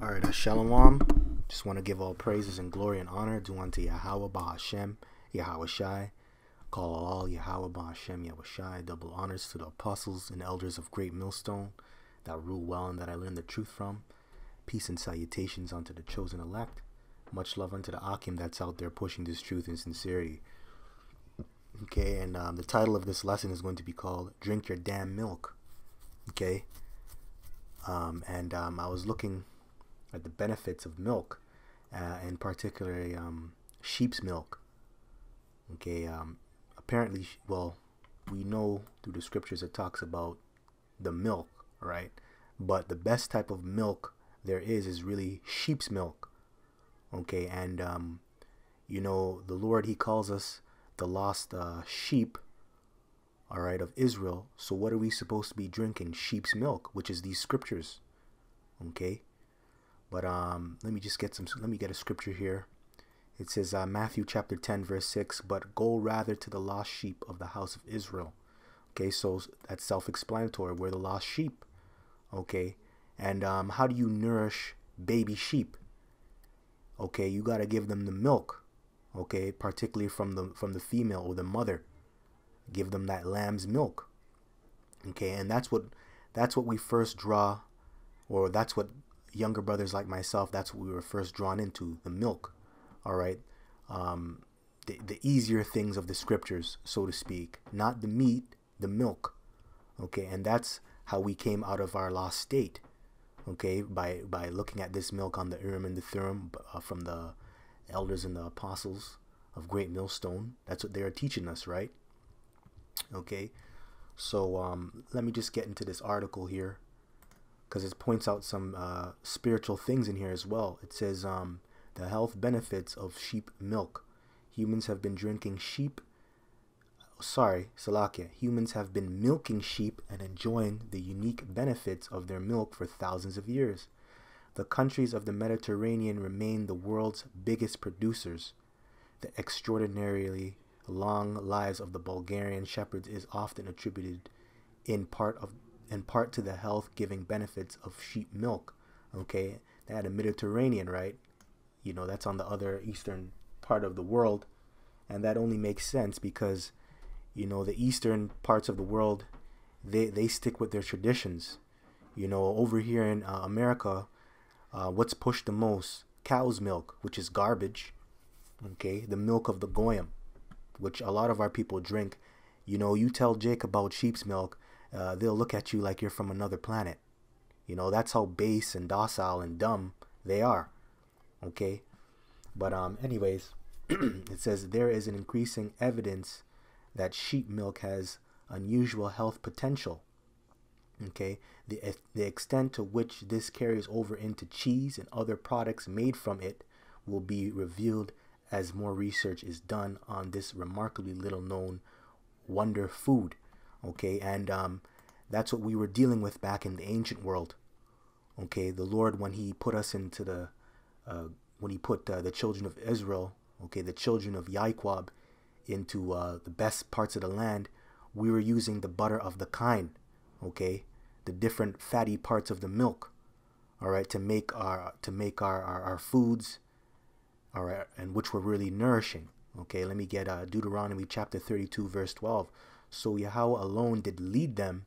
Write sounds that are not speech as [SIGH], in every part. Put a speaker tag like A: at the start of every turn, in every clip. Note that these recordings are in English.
A: All right, Shalom. Just want to give all praises and glory and honor due unto Yahweh Bahashem, Yahweh Shai. Call all Yahweh Bahashem, Yahweh Shai. Double honors to the apostles and elders of Great Millstone that rule well and that I learned the truth from. Peace and salutations unto the chosen elect. Much love unto the Akim that's out there pushing this truth in sincerity. Okay, and um, the title of this lesson is going to be called Drink Your Damn Milk. Okay, um, and um, I was looking at the benefits of milk, uh, and particularly um, sheep's milk. Okay, um, apparently, well, we know through the scriptures it talks about the milk, right? But the best type of milk there is is really sheep's milk. Okay, and um, you know the Lord He calls us the lost uh, sheep. All right, of Israel. So what are we supposed to be drinking? Sheep's milk, which is these scriptures. Okay, but um, let me just get some. Let me get a scripture here. It says uh, Matthew chapter 10 verse 6. But go rather to the lost sheep of the house of Israel. Okay, so that's self-explanatory. We're the lost sheep. Okay, and um, how do you nourish baby sheep? Okay, you got to give them the milk. Okay, particularly from the from the female or the mother. Give them that lamb's milk. Okay, and that's what that's what we first draw, or that's what younger brothers like myself, that's what we were first drawn into the milk. All right. Um, the, the easier things of the scriptures, so to speak, not the meat, the milk. Okay. And that's how we came out of our lost state. Okay. By, by looking at this milk on the Urim and the Thummim uh, from the elders and the apostles of Great Millstone. That's what they are teaching us, right? Okay. So um, let me just get into this article here because it points out some uh, spiritual things in here as well. It says um, the health benefits of sheep milk. Humans have been drinking sheep. Sorry, Salakia. Humans have been milking sheep and enjoying the unique benefits of their milk for thousands of years. The countries of the Mediterranean remain the world's biggest producers. The extraordinarily long lives of the Bulgarian shepherds is often attributed in part of in part to the health giving benefits of sheep milk. Okay, they had a Mediterranean, right? You know, that's on the other eastern part of the world, and that only makes sense because, you know, the eastern parts of the world, they they stick with their traditions. You know, over here in uh, America, uh, what's pushed the most? Cow's milk, which is garbage. Okay, the milk of the goyim, which a lot of our people drink. You know, you tell Jake about sheep's milk, uh, they'll look at you like you're from another planet. You know, that's how base and docile and dumb they are. Okay? But um anyways, [CLEARS THROAT] it says there is an increasing evidence that sheep milk has unusual health potential. Okay? The the extent to which this carries over into cheese and other products made from it will be revealed as more research is done on this remarkably little known wonder food okay? And um, that's what we were dealing with back in the ancient world okay? The lord when he put us into the uh, when he put uh, the children of israel okay the children of Yaqub into uh, the best parts of the land we were using the butter of the kine okay? The different fatty parts of the milk all right to make our to make our our, our foods all right and which were really nourishing okay? Let me get uh, deuteronomy chapter 32 verse 12 so Yahweh alone did lead them,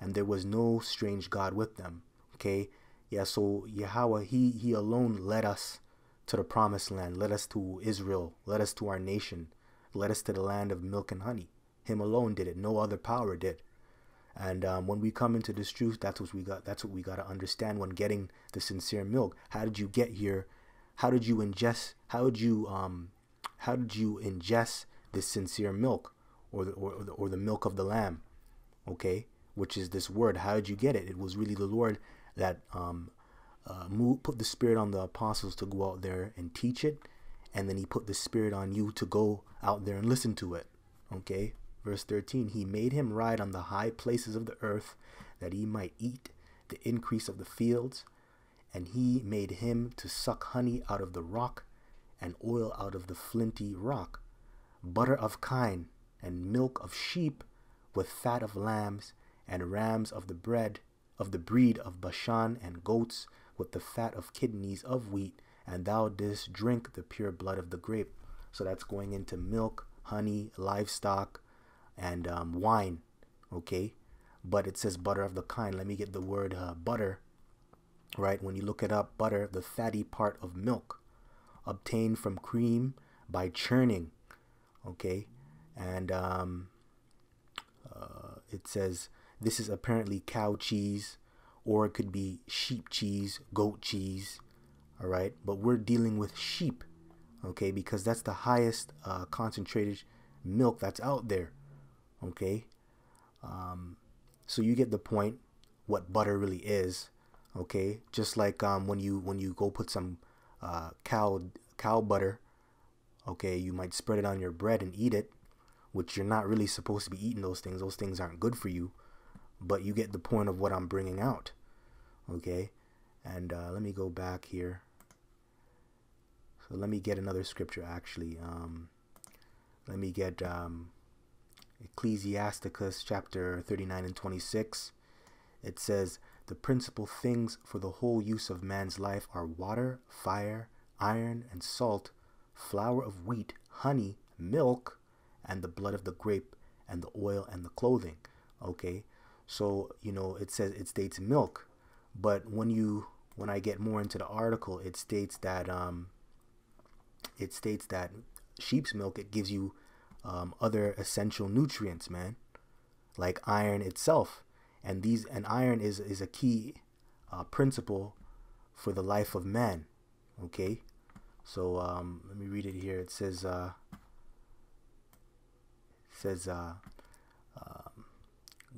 A: and there was no strange God with them. Okay? Yeah, so Yahweh, He He alone led us to the promised land, led us to Israel, led us to our nation, led us to the land of milk and honey. Him alone did it. No other power did. And um, when we come into this truth, that's what we got. That's what we got to understand when getting the sincere milk. How did you get here? How did you ingest? How did you um? How did you ingest this sincere milk? Or the, or, the, or the milk of the lamb, okay, which is this word. How did you get it? It was really the Lord that um, uh, moved, put the Spirit on the apostles to go out there and teach it, and then He put the Spirit on you to go out there and listen to it, okay. Verse 13, He made him ride on the high places of the earth, that he might eat the increase of the fields, and he made him to suck honey out of the rock, and oil out of the flinty rock, butter of kine and milk of sheep with fat of lambs and rams of the bread of the breed of Bashan and goats with the fat of kidneys of wheat, and thou didst drink the pure blood of the grape. So that's going into milk, honey, livestock, and um, wine. Okay, but it says butter of the kind. Let me get the word uh, butter. Right, when you look it up, butter, the fatty part of milk, obtained from cream by churning. Okay, and um, uh, it says this is apparently cow cheese, or it could be sheep cheese, goat cheese. All right, but we're dealing with sheep, okay, because that's the highest uh, concentrated milk that's out there. Okay, um, so you get the point. What butter really is, okay? Just like um, when you when you go put some uh, cow cow butter, okay, you might spread it on your bread and eat it, which you're not really supposed to be eating those things. Those things aren't good for you, but you get the point of what I'm bringing out, okay? And uh, let me go back here. So let me get another scripture actually. Um, let me get um, Ecclesiasticus chapter 39 and 26. It says, The principal things for the whole use of man's life are water, fire, iron, and salt, flour of wheat, honey, milk, and the blood of the grape, and the oil and the clothing. Okay, so you know it says it states milk, but when you when I get more into the article, it states that um, it states that sheep's milk it gives you um, other essential nutrients, man, like iron itself. And these and iron is is a key uh, principle for the life of man. Okay, so um, let me read it here. It says uh, says uh, um,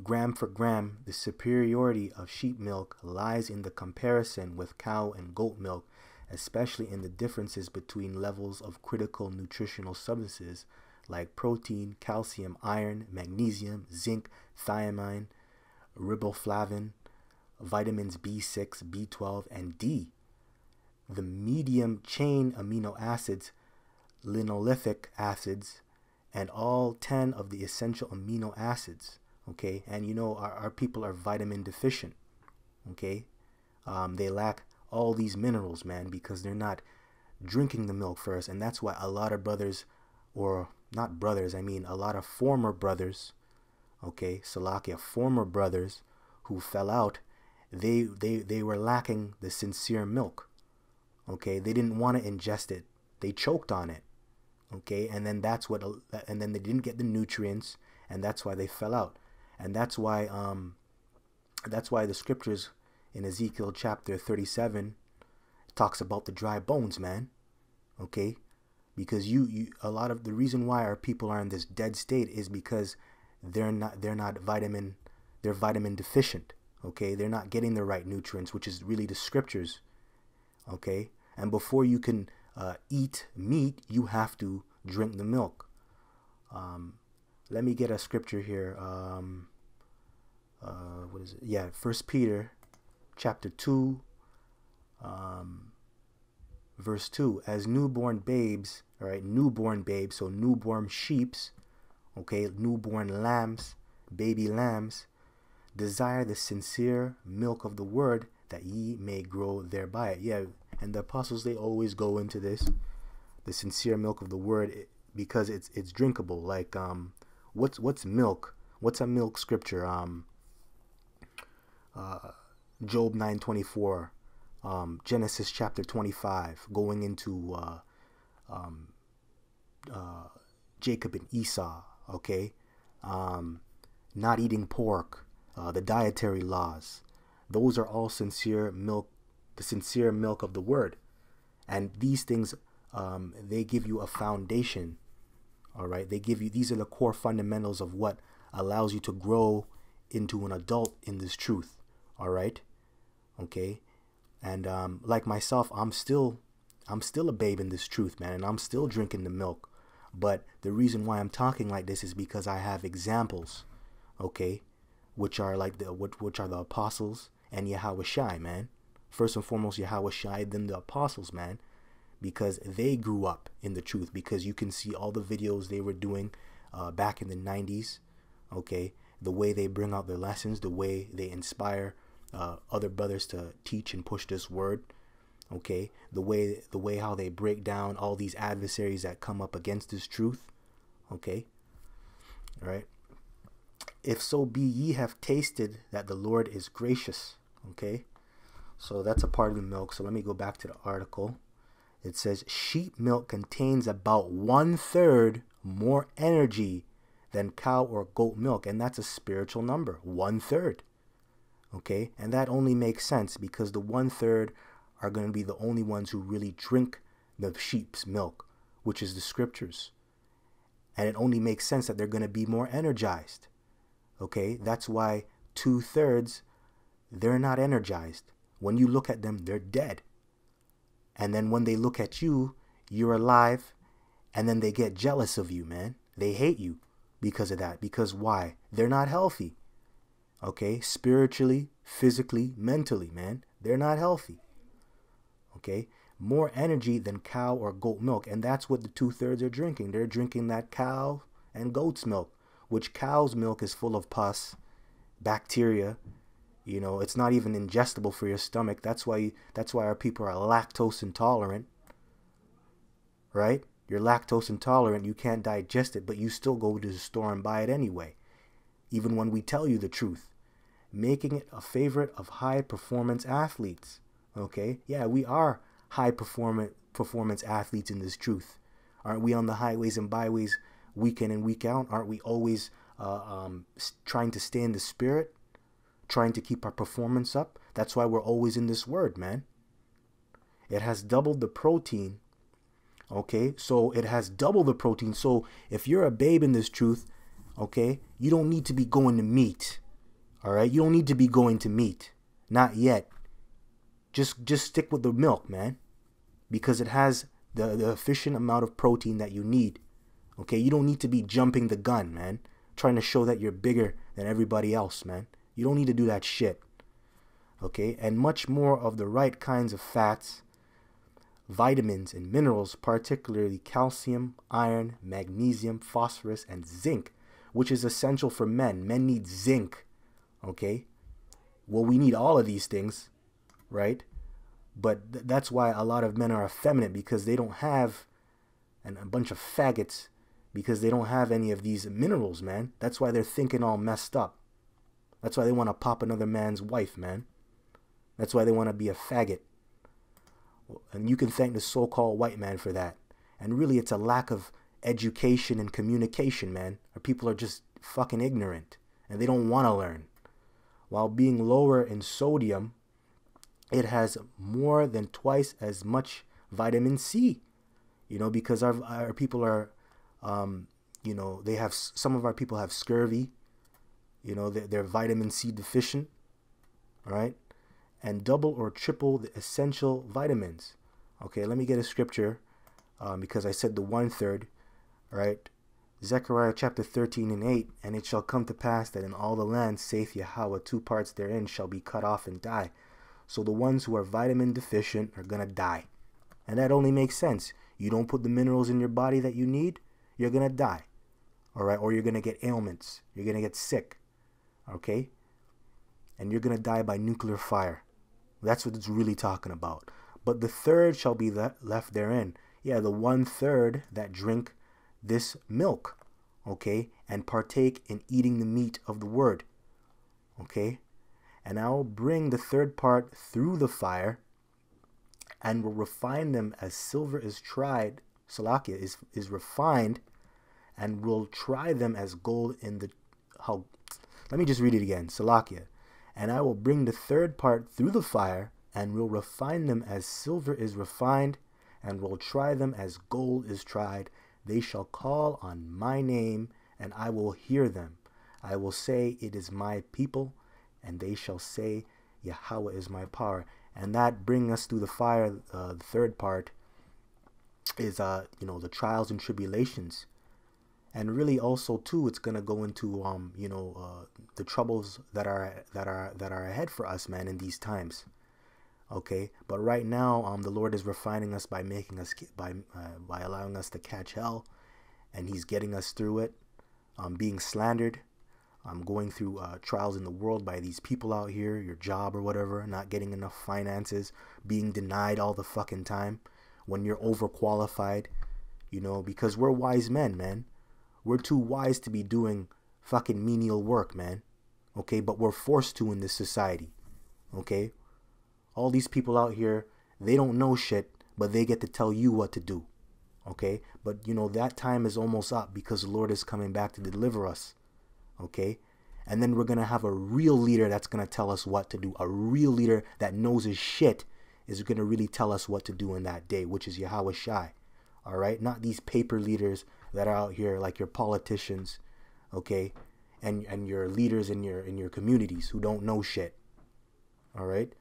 A: gram for gram, the superiority of sheep milk lies in the comparison with cow and goat milk, especially in the differences between levels of critical nutritional substances like protein, calcium, iron, magnesium, zinc, thiamine, riboflavin, vitamins B6, B12, and D. The medium chain amino acids, linoleic acids, and all 10 of the essential amino acids. Okay, and you know, our, our people are vitamin deficient. Okay, um, they lack all these minerals, man, because they're not drinking the milk first, and that's why a lot of brothers or not brothers, I mean a lot of former brothers, okay, Salakia, former brothers who fell out, they they they were lacking the sincere milk. Okay, they didn't want to ingest it. They choked on it. Okay, and then that's what and then they didn't get the nutrients and that's why they fell out. And that's why um that's why the scriptures in Ezekiel chapter 37 talks about the dry bones, man. Okay? because you, you a lot of the reason why our people are in this dead state is because they're not they're not vitamin they're vitamin deficient okay they're not getting the right nutrients which is really the scriptures okay and before you can uh, eat meat you have to drink the milk. Um, let me get a scripture here um, uh, what is it? Yeah first peter chapter 2 um, verse 2 as newborn babes all right newborn babes so newborn sheeps okay newborn lambs baby lambs desire the sincere milk of the word that ye may grow thereby. Yeah and the apostles they always go into this the sincere milk of the word because it's it's drinkable like um what's what's milk what's a milk scripture um uh job 924 um, Genesis chapter 25, going into uh, um, uh, Jacob and Esau, okay? Um, not eating pork, uh, the dietary laws. Those are all sincere milk, the sincere milk of the word. And these things, um, they give you a foundation, all right? They give you, these are the core fundamentals of what allows you to grow into an adult in this truth, all right? Okay? And um, like myself, I'm still I'm still a babe in this truth, man, and I'm still drinking the milk. But the reason why I'm talking like this is because I have examples, okay, which are like the which, which are the apostles and Yahweh Shai, man. First and foremost, Yahweh Shai, then the apostles, man, because they grew up in the truth. Because you can see all the videos they were doing uh, back in the 90s, okay, the way they bring out their lessons, the way they inspire uh, other brothers to teach and push this word. Okay, the way the way how they break down all these adversaries that come up against this truth. Okay, all right. If so be ye have tasted that the Lord is gracious. Okay, so that's a part of the milk. So let me go back to the article. It says sheep milk contains about one third more energy than cow or goat milk, and that's a spiritual number, one third. Okay, and that only makes sense because the one third are going to be the only ones who really drink the sheep's milk, which is the scriptures. And it only makes sense that they're going to be more energized. Okay, that's why two thirds, they're not energized. When you look at them, they're dead. And then when they look at you, you're alive. And then they get jealous of you, man. They hate you because of that. Because why? They're not healthy. Okay? Spiritually, physically, mentally, man. They're not healthy. Okay? More energy than cow or goat milk. And that's what the two thirds are drinking. They're drinking that cow and goat's milk, which cow's milk is full of pus, bacteria. You know, it's not even ingestible for your stomach. That's why that's why our people are lactose intolerant. Right? You're lactose intolerant, you can't digest it, but you still go to the store and buy it anyway. Even when we tell you the truth. Making it a favorite of high performance athletes. Okay? Yeah, we are high performance performance athletes in this truth. Aren't we on the highways and byways week in and week out? Aren't we always uh, um, trying to stay in the spirit? Trying to keep our performance up? That's why we're always in this word, man. It has doubled the protein Okay, so it has double the protein. So if you're a babe in this truth, okay, you don't need to be going to meat. All right, you don't need to be going to meat. Not yet. Just just stick with the milk, man, because it has the, the efficient amount of protein that you need. Okay, you don't need to be jumping the gun, man, trying to show that you're bigger than everybody else, man. You don't need to do that shit. Okay, and much more of the right kinds of fats vitamins and minerals, particularly calcium, iron, magnesium, phosphorus, and zinc, which is essential for men. Men need zinc, okay? Well, we need all of these things, right? But th- that's why a lot of men are effeminate because they don't have, and a bunch of faggots because they don't have any of these minerals, man. That's why they're thinking all messed up. That's why they want to pop another man's wife, man. That's why they want to be a faggot. And you can thank the so called white man for that. And really, it's a lack of education and communication, man. Our people are just fucking ignorant and they don't want to learn. While being lower in sodium, it has more than twice as much vitamin C. You know, because our, our people are, um, you know, they have some of our people have scurvy. You know, they're, they're vitamin C deficient. Right and double or triple the essential vitamins. Okay, let me get a scripture um, because I said the one third, right? Zechariah chapter 13 and 8, and it shall come to pass that in all the land, saith Yahweh, two parts therein shall be cut off and die. So the ones who are vitamin deficient are going to die. And that only makes sense. You don't put the minerals in your body that you need, you're going to die. All right, or you're going to get ailments. You're going to get sick. Okay? And you're going to die by nuclear fire. That's what it's really talking about. But the third shall be left therein. Yeah, the one third that drink this milk, okay, and partake in eating the meat of the word, okay. And I will bring the third part through the fire, and will refine them as silver is tried. Salakia is is refined, and will try them as gold in the how. Let me just read it again. Salakia and I will bring the third part through the fire, and will refine them as silver is refined, and will try them as gold is tried. They shall call on my name, and I will hear them. I will say, It is my people, and they shall say, Yahweh is my power. And that bring us through the fire. Uh, the third part is, uh, you know, the trials and tribulations and really also too it's gonna go into um you know uh, the troubles that are that are that are ahead for us man in these times. Okay? But right now um the lord is refining us by making us by uh, by allowing us to catch hell. And he's getting us through it. Um being slandered. Um, going through uh, trials in the world by these people out here, your job or whatever, not getting enough finances, being denied all the fucking time when you're overqualified, you know, because we're wise men, man. We're too wise to be doing fucking menial work, man. Okay, but we're forced to in this society. Okay? All these people out here, they don't know shit, but they get to tell you what to do. Okay? But you know, that time is almost up because the Lord is coming back to deliver us. Okay? And then we're going to have a real leader that's going to tell us what to do. A real leader that knows his shit is going to really tell us what to do in that day, which is Yahweh Shai. All right? Not these paper leaders that are out here like your politicians, okay? And and your leaders in your in your communities who don't know shit. All right?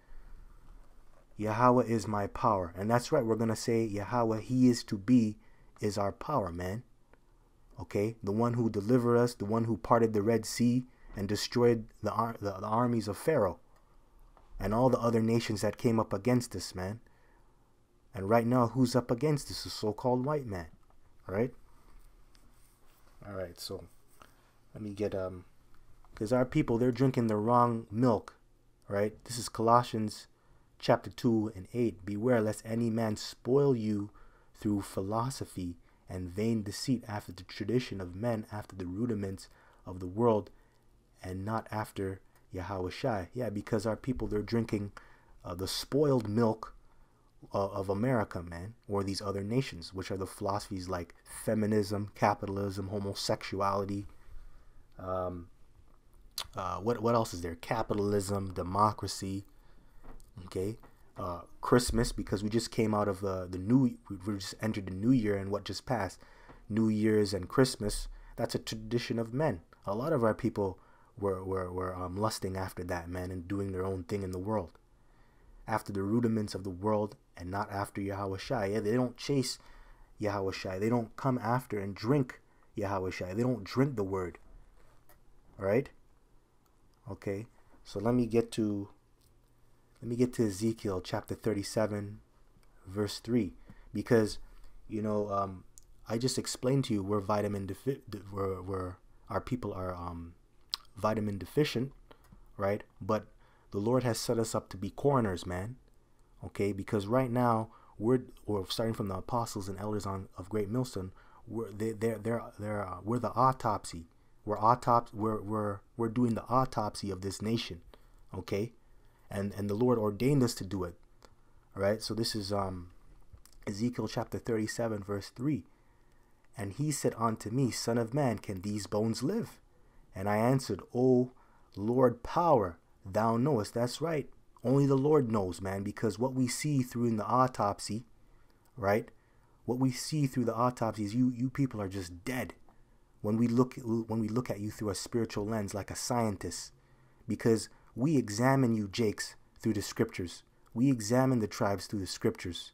A: Yahweh is my power. And that's right, we're to say Yahweh, He is to be, is our power, man. Okay? The one who delivered us, the one who parted the Red Sea and destroyed the, the, the armies of Pharaoh and all the other nations that came up against us, man. And right now, who's up against us? The so called white man. All right? All right, so let me get, um, because our people, they're drinking the wrong milk, right? This is Colossians chapter 2 and 8 Beware lest any man spoil you through philosophy and vain deceit after the tradition of men, after the rudiments of the world, and not after Yahweh Shai. Yeah, because our people, they're drinking uh, the spoiled milk uh, of America, man, or these other nations, which are the philosophies like feminism, capitalism, homosexuality. Um, uh, what what else is there? Capitalism, democracy, okay uh, christmas because we just came out of uh, the new we just entered the new year and what just passed new year's and christmas that's a tradition of men a lot of our people were were, were um, lusting after that man and doing their own thing in the world after the rudiments of the world and not after Yahweh Shai. Yeah, they don't chase Yahweh Shai. They don't come after and drink Yahweh Shai. They don't drink the word. All right? Okay. So let me get to let me get to Ezekiel chapter 37, verse 3, because, you know, um, I just explained to you we're vitamin defi- we're, we're, our people are um, vitamin deficient, right? But the Lord has set us up to be coroners, man. Okay, because right now we're we're starting from the apostles and elders on of Great Millstone. We're they they're they're, they're uh, we're the autopsy. We're autop we're we're we're doing the autopsy of this nation. Okay, and and the Lord ordained us to do it. All right? So this is um Ezekiel chapter 37 verse 3. And he said unto me, Son of man, can these bones live? And I answered, O Lord power, thou knowest. That's right. Only the Lord knows, man, because what we see through in the autopsy, right? What we see through the autopsy is you you people are just dead. When we look when we look at you through a spiritual lens like a scientist, because we examine you, Jakes, through the scriptures. We examine the tribes through the scriptures.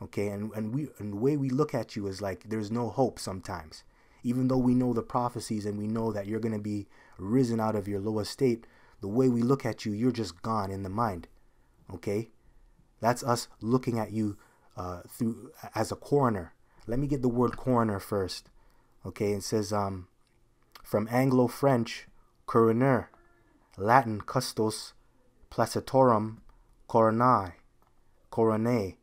A: Okay, and, and we and the way we look at you is like there's no hope sometimes. Even though we know the prophecies and we know that you're gonna be risen out of your lower state, the way we look at you, you're just gone in the mind. Okay? That's us looking at you uh, through as a coroner. Let me get the word coroner first. Okay, it says um, from Anglo French, coroner, Latin custos placitorum coronae, coronae,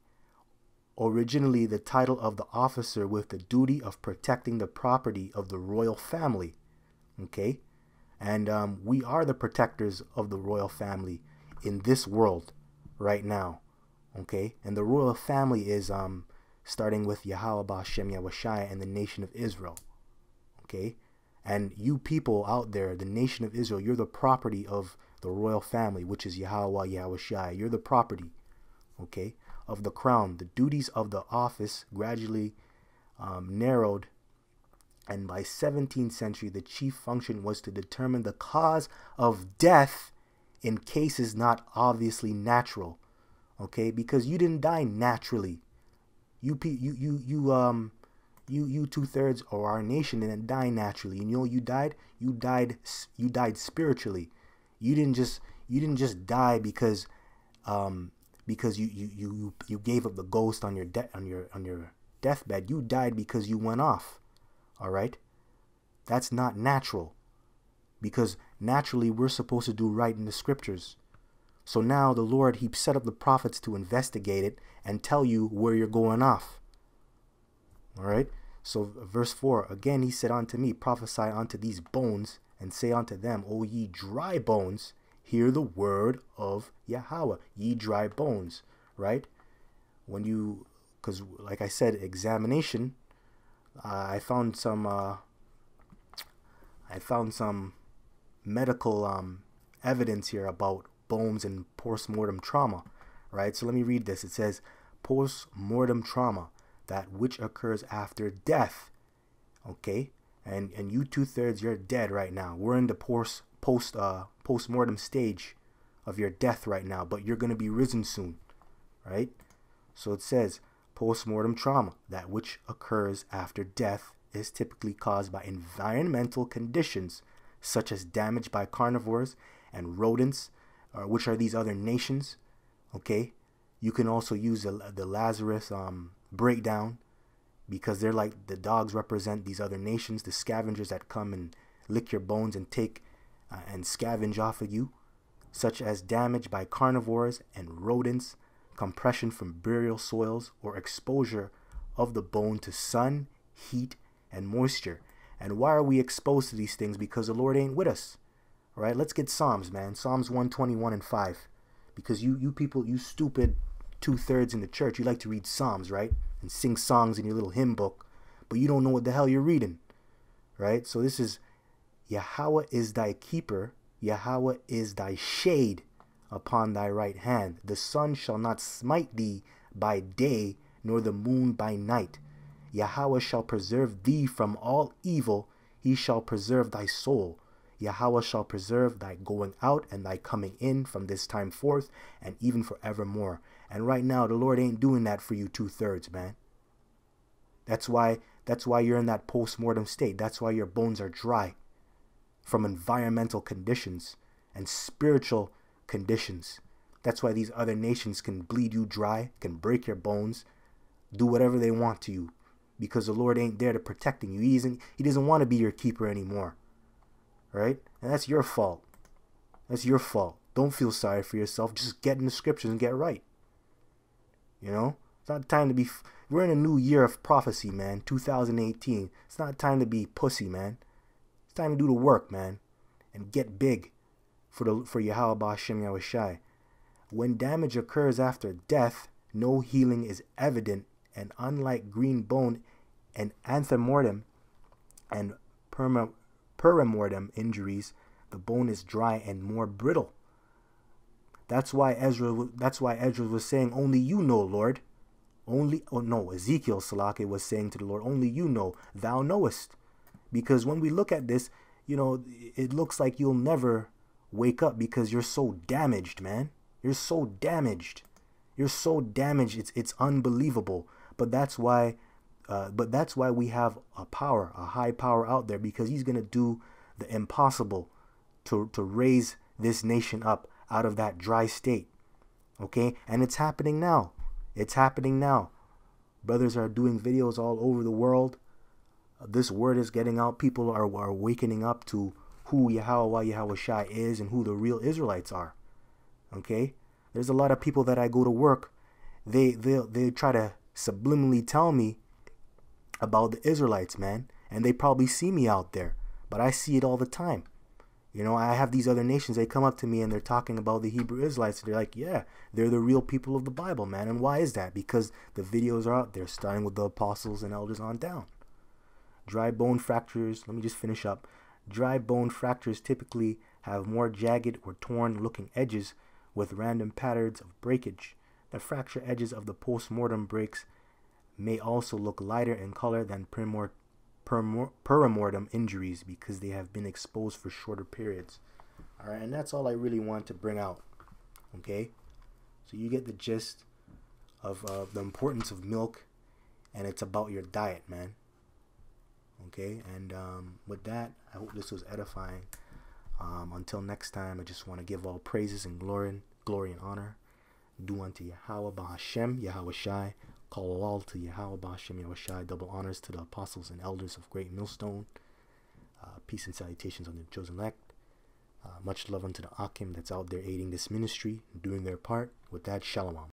A: originally the title of the officer with the duty of protecting the property of the royal family. Okay? And um, we are the protectors of the royal family in this world right now. Okay? And the royal family is um, starting with Yahweh Bashem Yahushai and the nation of Israel. Okay? And you people out there, the nation of Israel, you're the property of the royal family, which is Yahweh, Yahweh Shai. You're the property, okay, of the crown. The duties of the office gradually um, narrowed, and by 17th century, the chief function was to determine the cause of death in cases not obviously natural, okay, because you didn't die naturally. You you you you um you you two thirds of our nation didn't die naturally. You know you died. You died. You died spiritually. You didn't just you didn't just die because um because you you you you gave up the ghost on your death on your on your deathbed. You died because you went off. All right. That's not natural. because naturally we're supposed to do right in the scriptures. So now the Lord, He set up the prophets to investigate it and tell you where you're going off. All right? So, verse 4 Again, He said unto me, Prophesy unto these bones, and say unto them, O ye dry bones, hear the word of Yahweh, ye dry bones. Right? When you, because like I said, examination, uh, I found some, uh, I found some medical um, evidence here about bones and post-mortem trauma, right? So let me read this. It says post-mortem trauma, that which occurs after death. Okay? And and you two-thirds, you're dead right now. We're in the post post uh post-mortem stage of your death right now, but you're gonna be risen soon. Right? So it says post-mortem trauma, that which occurs after death is typically caused by environmental conditions such as damage by carnivores and rodents, uh, which are these other nations. Okay, you can also use the, the Lazarus um, breakdown because they're like the dogs represent these other nations, the scavengers that come and lick your bones and take uh, and scavenge off of you, such as damage by carnivores and rodents, compression from burial soils, or exposure of the bone to sun, heat, and moisture. And why are we exposed to these things? Because the Lord ain't with us. All right, let's get Psalms, man. Psalms 121 and 5. Because you, you people, you stupid two thirds in the church, you like to read Psalms, right? And sing songs in your little hymn book, but you don't know what the hell you're reading, right? So this is Yahweh is thy keeper, Yahweh is thy shade upon thy right hand. The sun shall not smite thee by day, nor the moon by night. Yahweh shall preserve thee from all evil, he shall preserve thy soul. Yahweh shall preserve thy going out and thy coming in from this time forth and even forevermore. And right now, the Lord ain't doing that for you two thirds, man. That's why that's why you're in that post-mortem state. That's why your bones are dry from environmental conditions and spiritual conditions. That's why these other nations can bleed you dry, can break your bones, do whatever they want to you because the Lord ain't there to protecting you. He isn't he doesn't want to be your keeper anymore. Right? And that's your fault. That's your fault. Don't feel sorry for yourself. Just get in the scriptures and get right. You know? It's not time to be we're in a new year of prophecy, man. 2018. It's not time to be pussy, man. It's time to do the work, man. And get big for the for Yahweh Bashem Yahushai. When damage occurs after death, no healing is evident, and unlike green bone, and antemortem and perma, perimortem injuries, the bone is dry and more brittle. That's why Ezra. That's why Ezra was saying, "Only you know, Lord." Only, oh no, Ezekiel Salake was saying to the Lord, "Only you know, Thou knowest." Because when we look at this, you know, it looks like you'll never wake up because you're so damaged, man. You're so damaged. You're so damaged. It's it's unbelievable. But that's why uh, but that's why we have a power, a high power out there, because he's going to do the impossible to, to raise this nation up out of that dry state. Okay? And it's happening now. It's happening now. Brothers are doing videos all over the world. This word is getting out. People are, are wakening up to who Yahweh Yahweh Shai is and who the real Israelites are. Okay? There's a lot of people that I go to work. They they they try to subliminally tell me about the Israelites, man. And they probably see me out there, but I see it all the time. You know, I have these other nations, they come up to me and they're talking about the Hebrew Israelites. They're like, yeah, they're the real people of the Bible, man. And why is that? Because the videos are out there, starting with the apostles and elders on down. Dry bone fractures, let me just finish up. Dry bone fractures typically have more jagged or torn looking edges with random patterns of breakage. The fracture edges of the post-mortem breaks may also look lighter in color than perimor- perimortem injuries because they have been exposed for shorter periods. All right, and that's all I really want to bring out. Okay, so you get the gist of uh, the importance of milk, and it's about your diet, man. Okay, and um, with that, I hope this was edifying. Um, until next time, I just want to give all praises and glory, glory and honor do unto Yahweh Bahashem, Yahweh Shai, call all to Yahweh Bahashem, Yahweh Shai, double honors to the apostles and elders of Great Millstone. Uh, peace and salutations on the chosen elect. Uh, much love unto the Akim that's out there aiding this ministry, doing their part. With that, shalom.